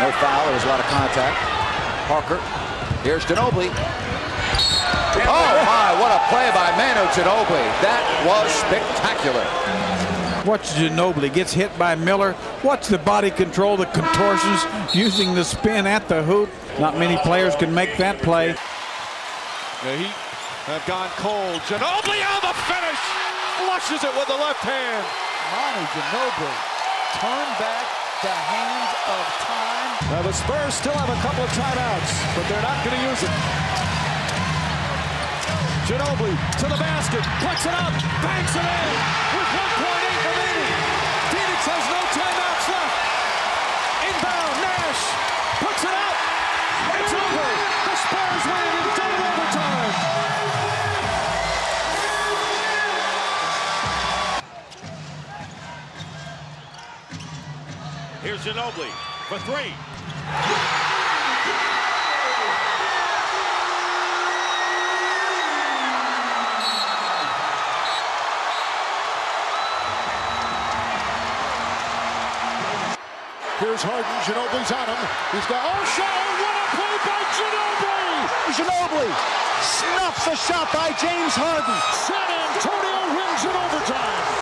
No foul. There was a lot of contact. Parker. Here's Ginobili. Oh, my. What a play by Manu Ginobili. That was spectacular. Watch Ginobili gets hit by Miller. Watch the body control, the contortions, using the spin at the hoop. Not many players can make that play. The Heat have gone cold. Ginobili on the finish. Flushes it with the left hand. Manu Ginobili turn back the hands of time. Now the Spurs still have a couple of timeouts, but they're not going to use it. Ginobili to the basket, puts it up, banks it in with 1.8 remaining. Phoenix has no timeouts left. Inbound, Nash puts it up. It's over. The Spurs win in double overtime. Here's Ginobili for three. Here's Harden. Ginobili's on him. He's got. Oh, shot! What a play by Ginobili! Ginobili snuffs a shot by James Harden.